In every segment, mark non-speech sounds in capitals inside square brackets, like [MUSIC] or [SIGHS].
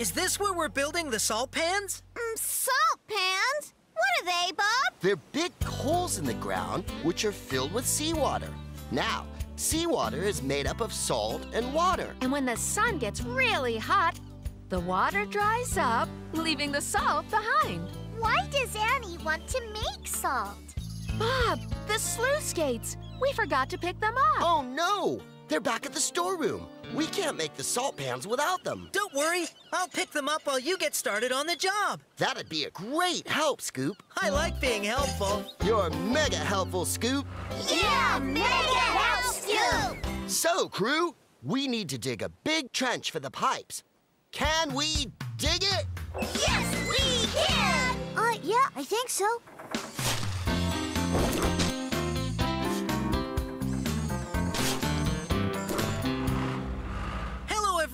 Is this where we're building the salt pans? Mm, salt pans? What are they, Bob? They're big holes in the ground which are filled with seawater. Now, seawater is made up of salt and water. And when the sun gets really hot, the water dries up, leaving the salt behind. Why does Annie want to make salt? Bob, the sluice gates. We forgot to pick them up. Oh no! They're back at the storeroom. We can't make the salt pans without them. Don't worry, I'll pick them up while you get started on the job. That'd be a great help, Scoop. I like being helpful. You're mega helpful, Scoop. Yeah, mega help, Scoop! So, crew, we need to dig a big trench for the pipes. Can we dig it? Yes, we can! Uh, yeah, I think so.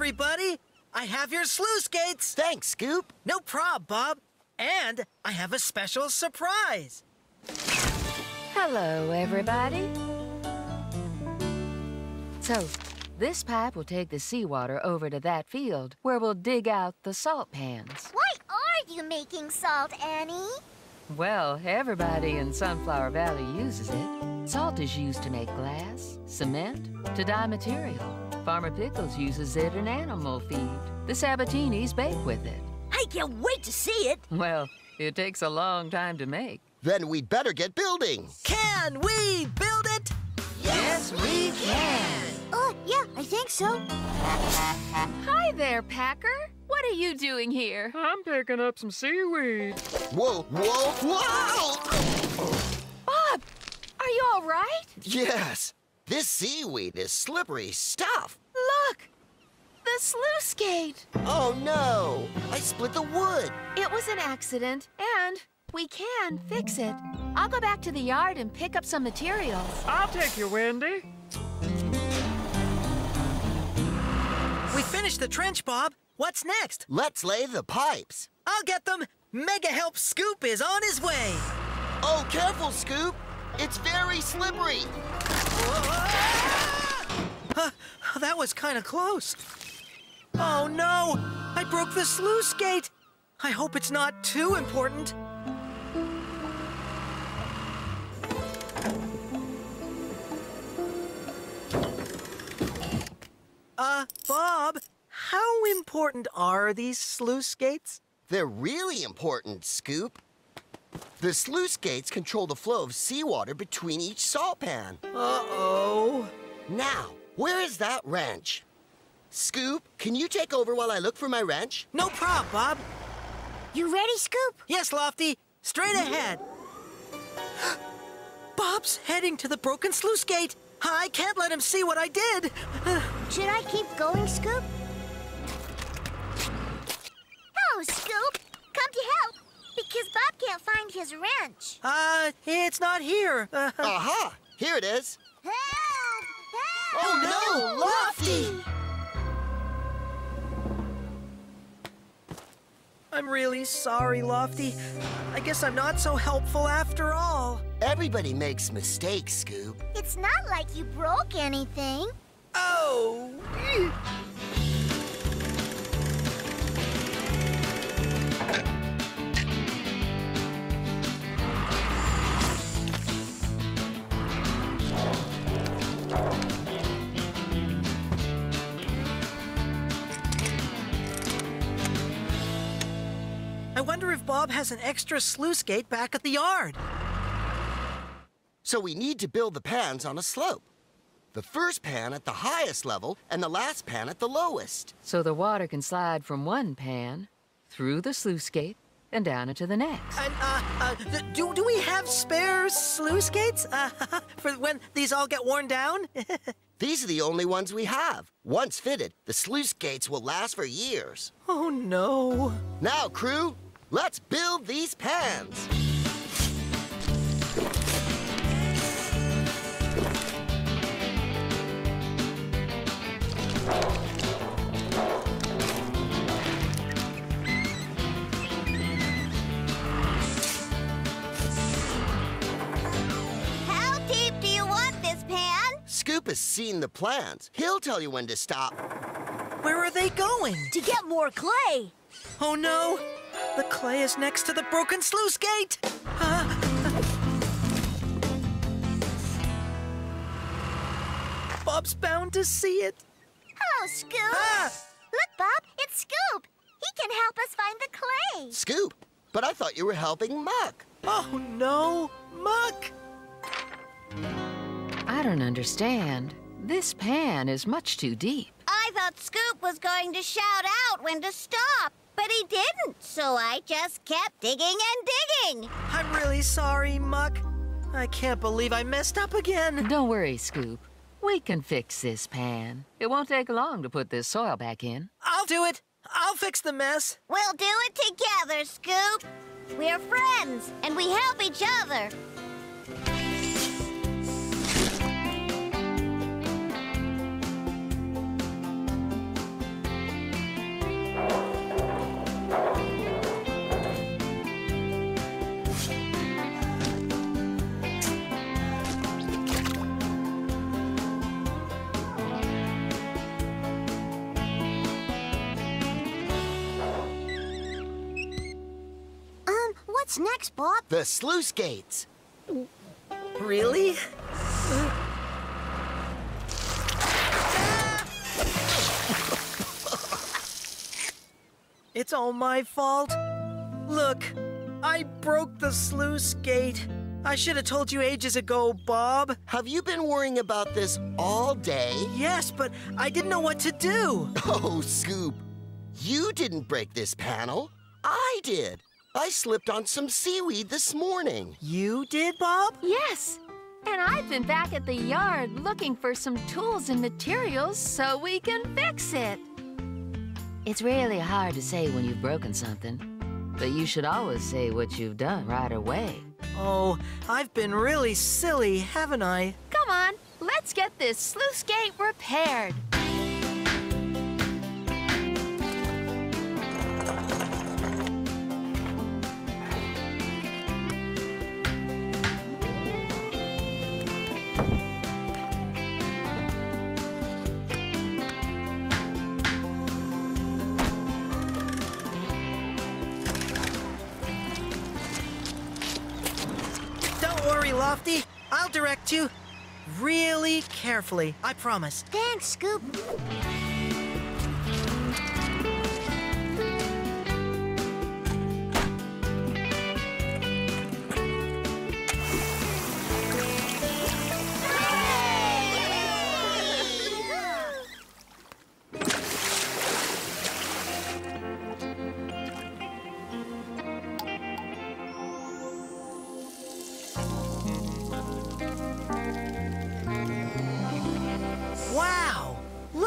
Everybody. I have your sluice gates. Thanks, Scoop. No prob, Bob. And I have a special surprise. Hello, everybody. So, this pipe will take the seawater over to that field where we'll dig out the salt pans. Why are you making salt, Annie? Well, everybody in Sunflower Valley uses it. Salt is used to make glass, cement, to dye material. Farmer Pickles uses it in animal feed. The Sabatinis bake with it. I can't wait to see it. Well, it takes a long time to make. Then we'd better get building. Can we build it? Yes, we can. Oh, yeah, I think so. Hi there, Packer. What are you doing here? I'm picking up some seaweed. Whoa, whoa, whoa! Bob, are you all right? Yes, this seaweed is slippery stuff. Look, the sluice gate. Oh no, I split the wood. It was an accident, and we can fix it. I'll go back to the yard and pick up some materials. I'll take you, Wendy. We finished the trench, Bob. What's next? Let's lay the pipes. I'll get them. Mega Help Scoop is on his way. Oh, careful, Scoop. It's very slippery. Uh, that was kind of close. Oh no! I broke the sluice gate. I hope it's not too important. Uh, Bob, how important are these sluice gates? They're really important, Scoop. The sluice gates control the flow of seawater between each salt pan. Uh-oh. Now, where is that wrench? Scoop, can you take over while I look for my wrench? No prob, Bob. You ready, Scoop? Yes, Lofty. Straight ahead. [GASPS] Bob's heading to the broken sluice gate. I can't let him see what I did. [SIGHS] Should I keep going, Scoop? Because Bob can't find his wrench. Uh, it's not here. Uh, [LAUGHS] Aha! Here it is. Help! Help! Oh, no, Lofty! I'm really sorry, Lofty. I guess I'm not so helpful after all. Everybody makes mistakes, Scoop. It's not like you broke anything. Oh. Bob has an extra sluice gate back at the yard. So we need to build the pans on a slope. The first pan at the highest level and the last pan at the lowest. So the water can slide from one pan through the sluice gate and down into the next. And, uh, uh, th- do, do we have spare sluice gates? Uh, [LAUGHS] for when these all get worn down? [LAUGHS] These are the only ones we have. Once fitted, the sluice gates will last for years. oh, no. Now, crew, let's build these pans. How deep do you want this pan? Scoop has seen the plans. He'll tell you when to stop. Where are they going? To get more clay. Oh no! The clay is next to the broken sluice gate! Ah. Bob's bound to see it. Oh, Scoop. Ah! Look, Bob, it's Scoop. He can help us find the clay. Scoop, but I thought you were helping Muck. Oh no! Muck! I don't understand. This pan is much too deep. I thought Scoop was going to shout out when to stop, but he didn't, so I just kept digging and digging. I'm really sorry, Muck. I can't believe I messed up again. Don't worry, Scoop. We can fix this pan. It won't take long to put this soil back in. I'll do it. I'll fix the mess. We'll do it together, Scoop. We're friends, and we help each other. What's next, Bob? The sluice gates. Really? [LAUGHS] It's all my fault. Look, I broke the sluice gate. I should have told you ages ago, Bob. Have you been worrying about this all day? Yes, but I didn't know what to do. [LAUGHS] Oh, Scoop, you didn't break this panel. I did. I slipped on some seaweed this morning. You did, Bob? Yes. And I've been back at the yard looking for some tools and materials so we can fix it. It's really hard to say when you've broken something, but you should always say what you've done right away. Oh, I've been really silly, haven't I? Come on, let's get this sluice gate repaired. Don't worry, Lofty. I'll direct you really carefully. I promise. Thanks, Scoop.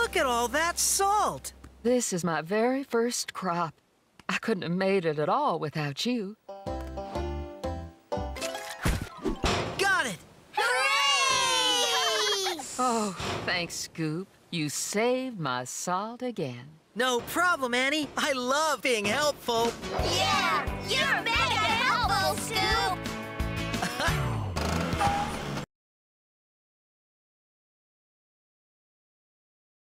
Look at all that salt! This is my very first crop. I couldn't have made it at all without you. Got it! Hooray! Oh, thanks, Scoop. You saved my salt again. No problem, Annie. I love being helpful. yeah, you're mega helpful, Scoop.